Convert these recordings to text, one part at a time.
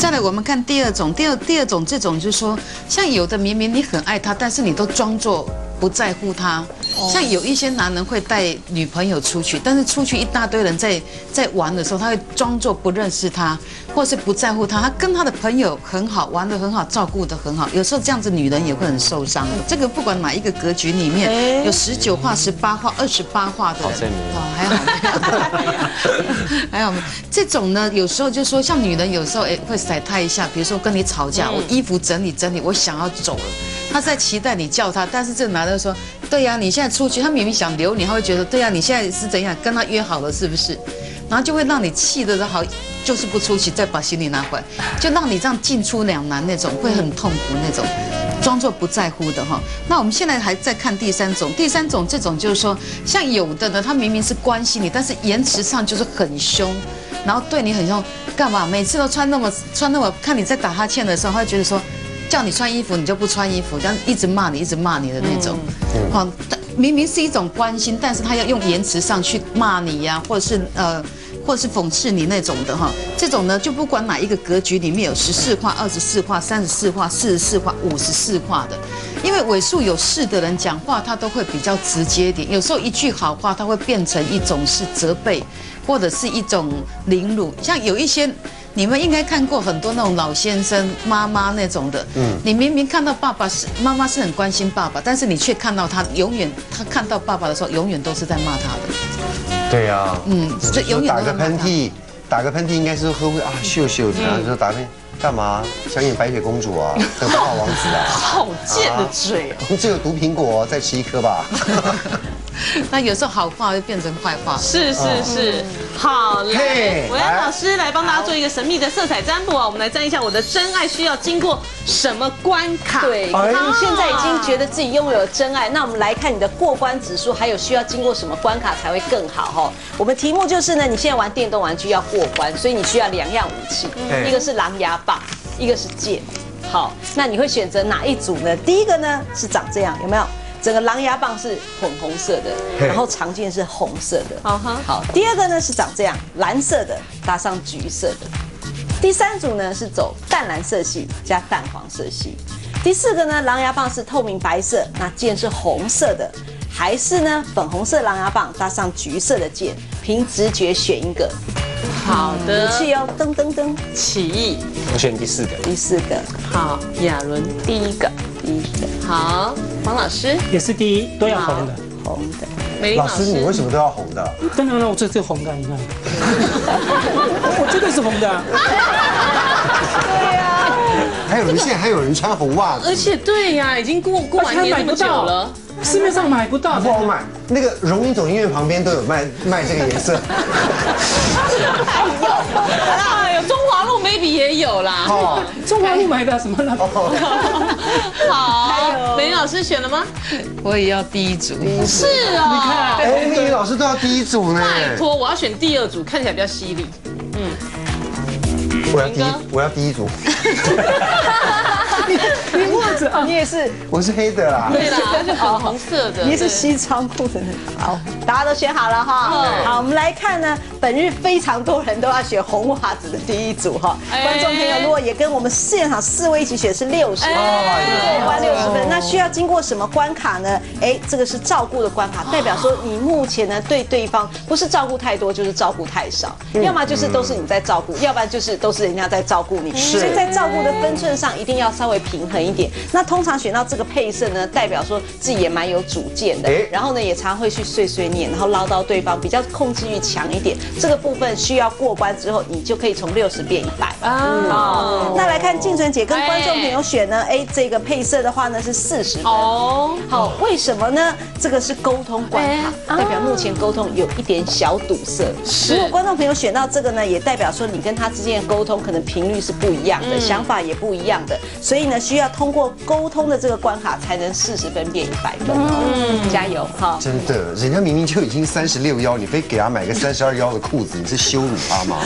再来，我们看第二种，第二第二种这种就是说，像有的明明你很爱他，但是你都装作不在乎他。像有一些男人会带女朋友出去，但是出去一大堆人在在玩的时候，他会装作不认识他，或是不在乎他。他跟他的朋友很好，玩的很好，照顾的很好。有时候这样子女人也会很受伤。这个不管哪一个格局里面有十九画、十八画、二十八画的，哦，还好，还好。这种呢，有时候就说像女人有时候哎会甩他一下，比如说跟你吵架，我衣服整理整理，我想要走了，他在期待你叫他，但是这个男的说，对呀，你现在。出去，他明明想留你，他会觉得对呀，你现在是怎样跟他约好了是不是？然后就会让你气的好，就是不出去，再把行李拿回来，就让你这样进出两难那种，会很痛苦那种，装作不在乎的哈。那我们现在还在看第三种，第三种这种就是说，像有的呢，他明明是关心你，但是言辞上就是很凶，然后对你很凶，干嘛？每次都穿那么穿那么，看你在打哈欠的时候，他会觉得说，叫你穿衣服你就不穿衣服，这样一直骂你，一直骂你的那种，好。明明是一种关心，但是他要用言辞上去骂你呀，或者是呃，或者是讽刺你那种的哈。这种呢，就不管哪一个格局里面有十四画、二十四画、三十四画、四十四画、五十四画的，因为尾数有四的人讲话，他都会比较直接一点。有时候一句好话，他会变成一种是责备，或者是一种凌辱。像有一些。你们应该看过很多那种老先生妈妈那种的，嗯，你明明看到爸爸是妈妈是很关心爸爸，但是你却看到他永远他看到爸爸的时候，永远都是在骂他的。对呀，嗯，这永远打个喷嚏，打个喷嚏应该是喝会啊秀秀，然后说打喷干嘛？想演白雪公主啊，当白马王子啊？好贱的嘴！这有毒苹果，再吃一颗吧。那有时候好话就变成坏话，是是是，好嘞，我要老师来帮大家做一个神秘的色彩占卜啊，我们来占一下我的真爱需要经过什么关卡？对，你现在已经觉得自己拥有了真爱，那我们来看你的过关指数，还有需要经过什么关卡才会更好哈？我们题目就是呢，你现在玩电动玩具要过关，所以你需要两样武器，一个是狼牙棒，一个是剑。好，那你会选择哪一组呢？第一个呢是长这样，有没有？整个狼牙棒是粉红色的，然后长剑是红色的。好哈，好。第二个呢是长这样，蓝色的搭上橘色的。第三组呢是走淡蓝色系加淡黄色系。第四个呢，狼牙棒是透明白色，那剑是红色的，还是呢粉红色狼牙棒搭上橘色的剑？凭直觉选一个。好的。武器哦，噔噔噔，起义。我选第四个。第四个。好，亚伦第一个。第一个。好。黄老师也是第一，都要红的，红的。美老师，你为什么都要红的？当然了，我这这红的，你看，我这个是红的。对呀，还有人现在还有人穿红袜子，而且对呀，已经过过完年这么久了，市面上买不到，不好买。那个荣民总医院旁边都有卖卖这个颜色。maybe 也有啦，哦，中华雾霾的什么呢？好，美女老师选了吗？我也要第一组。是啊，你看，哎，美女老师都要第一组呢。拜托，我要选第二组，看起来比较犀利。嗯，我要第一，我要第一组。你你也是，我是黑的啦。对啦，是 粉红色的。你是西装裤的。好，大家都选好了哈。好，我们来看呢，本日非常多人都要选红袜子的第一组哈。观众朋友，如果也跟我们现场四位一起选，是六十分，过关六十分。那需要经过什么关卡呢？哎，这个是照顾的关卡，代表说你目前呢对对方不是照顾太多，就是照顾太少，要么就是都是你在照顾，要不然就是都是人家在照顾你。所以在照顾的分寸上，一定要稍微。平衡一点，那通常选到这个配色呢，代表说自己也蛮有主见的，然后呢也常会去碎碎念，然后唠叨对方，比较控制欲强一点。这个部分需要过关之后，你就可以从六十变一百啊。那来看静纯姐跟观众朋友选呢，哎，这个配色的话呢是四十分哦。好，为什么呢？这个是沟通关卡，代表目前沟通有一点小堵塞。如果观众朋友选到这个呢，也代表说你跟他之间的沟通可能频率是不一样的，想法也不一样的，所以。呢，需要通过沟通的这个关卡才能四十分变一百分哦。加油哈！真的，人家明明就已经三十六腰，你非给他买个三十二腰的裤子，你是羞辱他吗？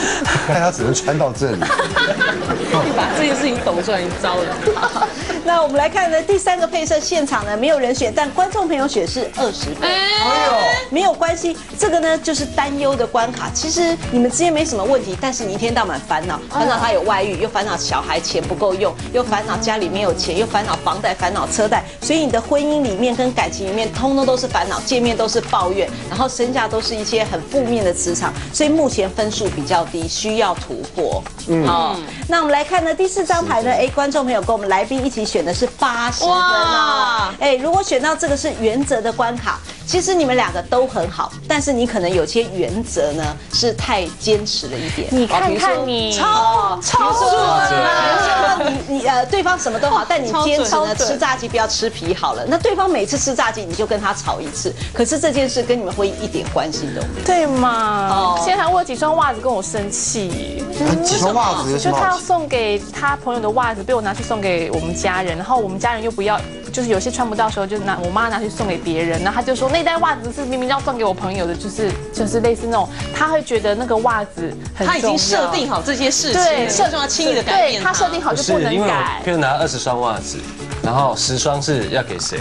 但 他只能穿到这里。你把这件事情抖出来，你糟了。那我们来看呢，第三个配色现场呢没有人选，但观众朋友选是二十分。哎呦，没有关系，这个呢就是担忧的关卡。其实你们之间没什么问题，但是你一天到晚烦恼，烦恼他有外遇，又烦恼小孩钱不够用，又烦恼家里没有钱，又烦恼房贷，烦恼车贷，所以你的婚姻里面跟感情里面通通都是烦恼，见面都是抱怨，然后身价都是一些很负面的磁场，所以目前分数比较低，需要突破。嗯，好，那我们来看呢第四张牌呢，哎，观众朋友跟我们来宾一起选。的是八十分哦，哎，如果选到这个是原则的关卡，其实你们两个都很好，但是你可能有些原则呢是太坚持了一点。你看看你超超准啊！你你呃，对方什么都好，但你坚持呢吃炸鸡不要吃皮好了。那对方每次吃炸鸡，你就跟他吵一次，可是这件事跟你们婚姻一点关系都没有，对嘛？哦，现在还问几双袜子跟我生气，几双袜子就他要送给他朋友的袜子被我拿去送给我们家人。然后我们家人又不要，就是有些穿不到时候就拿我妈拿去送给别人，然后她就说那袋袜子是明明要送给我朋友的，就是就是类似那种，她会觉得那个袜子很他已经设定好这些事情，对，设定要轻易的改变，他设定好就不能改。譬如拿二十双袜子，然后十双是要给谁，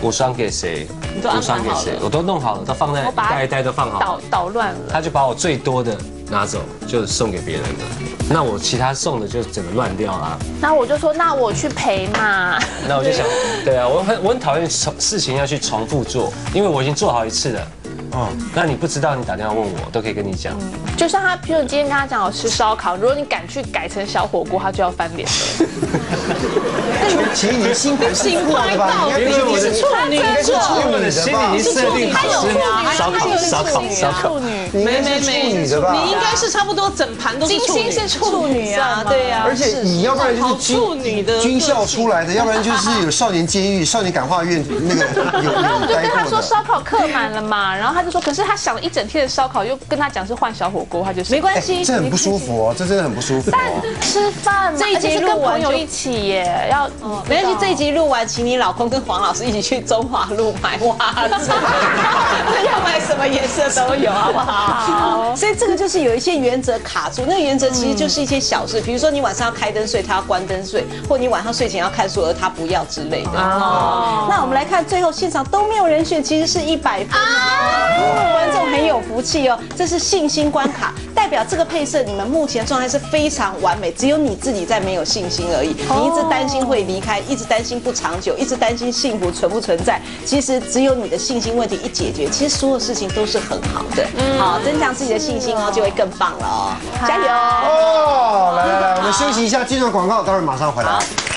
五双给谁，五双给谁，我都弄好了，都放在一袋一袋都放好，捣捣乱了。他就把我最多的拿走，就送给别人了。那我其他送的就整个乱掉了。那我就说，那我去赔嘛。那我就想，对啊，我很我很讨厌重事情要去重复做，因为我已经做好一次了。哦，那你不知道，你打电话问我，都可以跟你讲。就像他，比如你今天跟他讲我吃烧烤，如果你敢去改成小火锅，他就要翻脸了。其实你的心不心快到，因为我是处女座，因为我的心里已经设定好吃烧烤，烧烤，烧烤。没没没，你应该是差不多整盘都是处女，是处女啊，对呀。而且你要不然就是处女的军校出来的，要不然就是有少年监狱、少年感化院那个有 有我就跟他说烧烤客满了嘛，然后他就说，可是他想了一整天的烧烤，又跟他讲是换小火锅，他就没关系，这很不舒服哦，这真的很不舒服。但吃饭这一集跟朋友一起耶，要没关系，这一集录完，请你老公跟黄老师一起去中华路买袜子，要买什么颜色都有，好不好？所以这个就是有一些原则卡住，那个原则其实就是一些小事，比如说你晚上要开灯睡，他要关灯睡，或你晚上睡前要看书，而他不要之类的。哦，那我们来看最后现场都没有人选，其实是一百分，观众很有福气哦，这是信心关卡。代表这个配色，你们目前状态是非常完美，只有你自己在没有信心而已。你一直担心会离开，一直担心不长久，一直担心幸福存不存在。其实只有你的信心问题一解决，其实所有事情都是很好的。好，增强自己的信心哦，就会更棒了哦。加油！哦，来来来，我们休息一下，进段广告，待会儿马上回来。